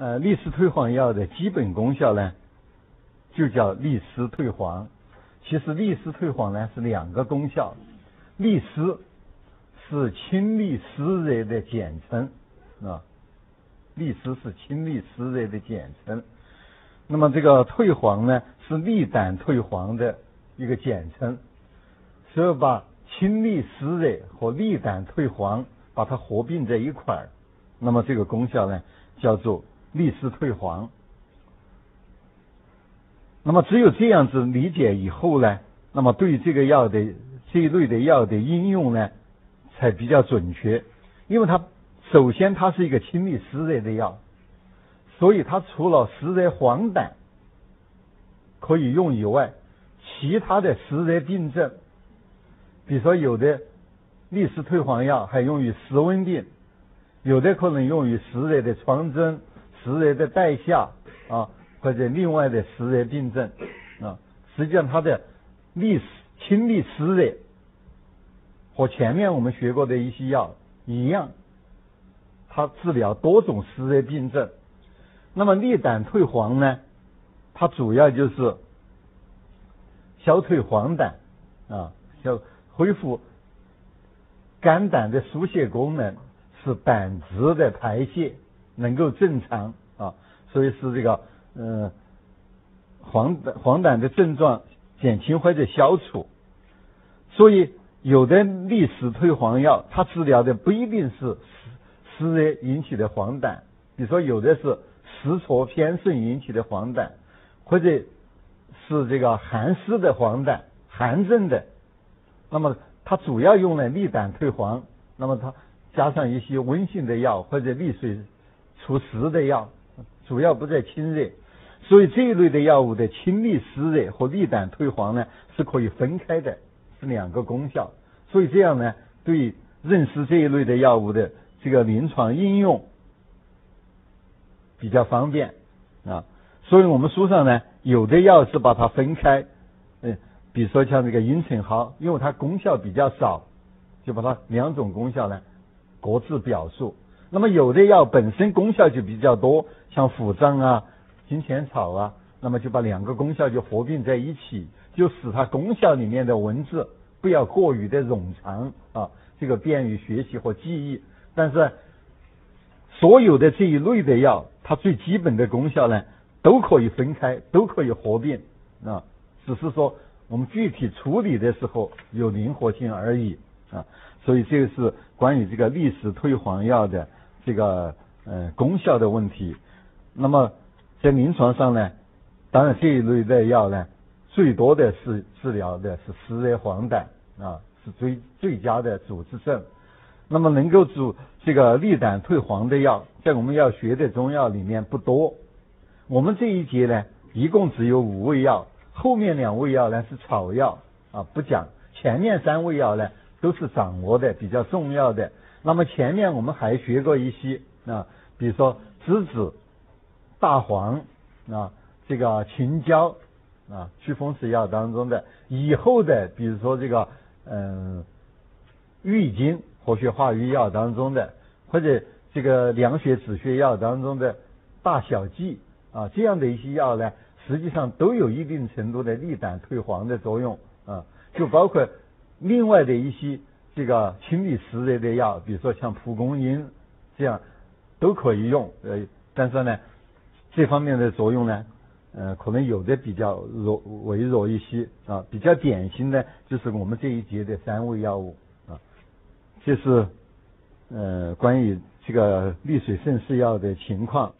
呃，利湿退黄药的基本功效呢，就叫利湿退黄。其实利湿退黄呢是两个功效，利湿是清利湿热的简称啊，利湿是清利湿热的简称。那么这个退黄呢是利胆退黄的一个简称，所以把清利湿热和利胆退黄把它合并在一块儿，那么这个功效呢叫做。利湿退黄，那么只有这样子理解以后呢，那么对这个药的这一类的药的应用呢，才比较准确。因为它首先它是一个清利湿热的药，所以它除了湿热黄疸可以用以外，其他的湿热病症，比如说有的利湿退黄药还用于湿温病，有的可能用于湿热的疮疹。湿热的带下啊，或者另外的湿热病症啊，实际上它的利湿、清利湿热和前面我们学过的一些药一样，它治疗多种湿热病症。那么利胆退黄呢，它主要就是消退黄疸啊，消恢复肝胆的疏泄功能，使胆汁的排泄。能够正常啊，所以是这个嗯黄黄疸的症状减轻或者消除。所以有的利湿退黄药，它治疗的不一定是湿湿热引起的黄疸，比如说有的是湿浊偏盛引起的黄疸，或者是这个寒湿的黄疸寒症的，那么它主要用来利胆退黄，那么它加上一些温性的药或者利水。除湿的药主要不在清热，所以这一类的药物的清利湿热和利胆退黄呢是可以分开的，是两个功效。所以这样呢，对认识这一类的药物的这个临床应用比较方便啊。所以我们书上呢，有的药是把它分开，嗯，比如说像这个茵陈蒿，因为它功效比较少，就把它两种功效呢各自表述。那么有的药本身功效就比较多，像虎杖啊、金钱草啊，那么就把两个功效就合并在一起，就使它功效里面的文字不要过于的冗长啊，这个便于学习和记忆。但是所有的这一类的药，它最基本的功效呢，都可以分开，都可以合并啊，只是说我们具体处理的时候有灵活性而已啊。所以这个是关于这个历史退黄药的。这个呃功效的问题，那么在临床上呢，当然这一类的药呢，最多的是治疗的是湿热黄疸啊，是最最佳的主治症。那么能够主这个利胆退黄的药，在我们要学的中药里面不多。我们这一节呢，一共只有五味药，后面两味药呢是草药啊，不讲。前面三味药呢都是掌握的比较重要的。那么前面我们还学过一些啊，比如说栀子、大黄啊，这个青椒啊，祛风湿药当中的以后的，比如说这个嗯，郁金活血化瘀药当中的，或者这个凉血止血药当中的大小剂啊，这样的一些药呢，实际上都有一定程度的利胆退黄的作用啊，就包括另外的一些。这个清理湿热的药，比如说像蒲公英，这样都可以用。呃，但是呢，这方面的作用呢，呃，可能有的比较弱微弱一些啊。比较典型的就是我们这一节的三味药物啊，就是呃关于这个利水渗湿药的情况。